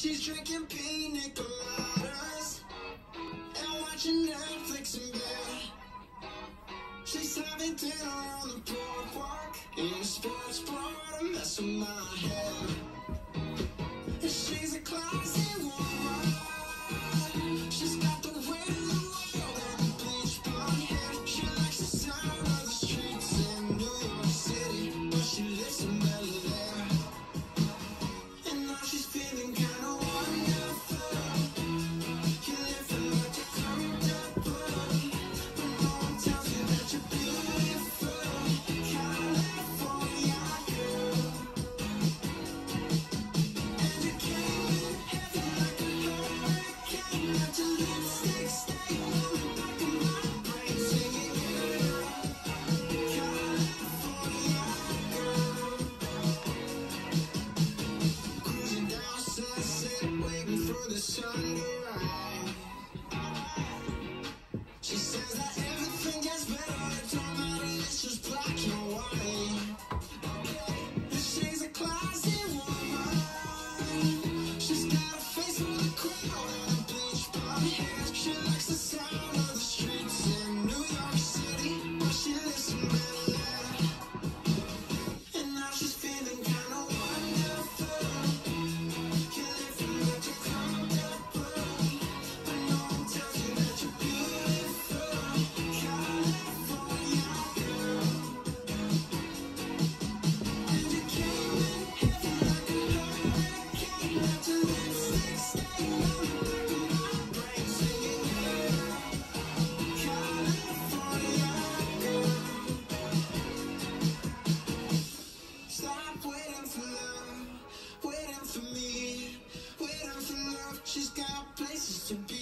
She's drinking pina coladas and watching Netflix in bed. She's having dinner on the boardwalk in a sports bra to mess with my head. places to be.